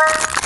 Bye.